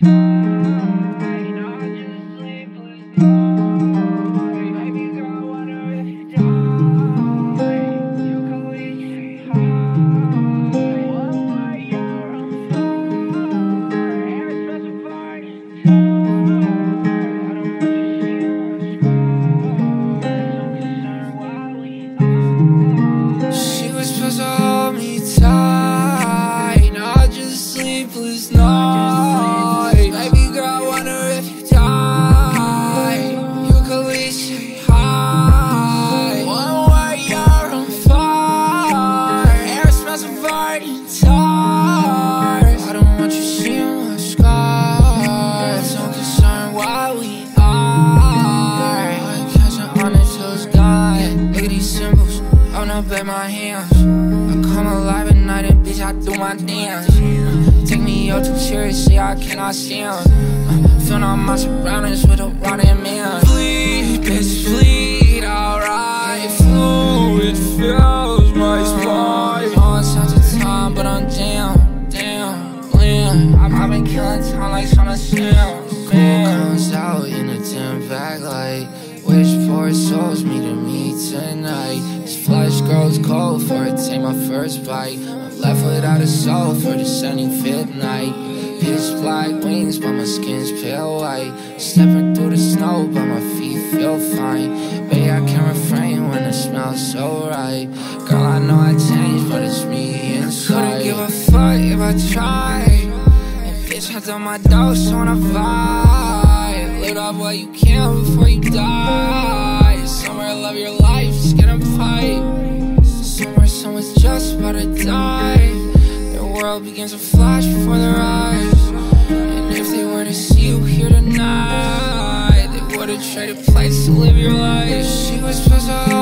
She was tight, not just sleepless night. I an honor till. Look at these symbols. Open up at my hands. I come alive at night and bitch, I do my dance. Take me out too seriously, I cannot stand. Fill out my surroundings with a rotting man. Bleed, bitch, bleed, alright. Fluid fills my spine. All sense of time, but I'm down, down, land. I've, been killing time like Shauna Sam. Poor souls meet me tonight. This flesh grows cold for it, take my first bite. I'm left without a soul for the fifth night. Pitch black wings, but my skin's pale white. Stepping through the snow, but my feet feel fine. Baby, I can't refrain when it smells so right. Girl, I know I changed, but it's me inside. Couldn't give a fuck if I tried. Bitch, I done my dose on a vibe. Lit up while you can before you die. I love your life, skin and fight Somewhere someone's just about to die. The world begins to flash before their eyes. And if they were to see you here tonight They would've traded place to live your life. She was supposed to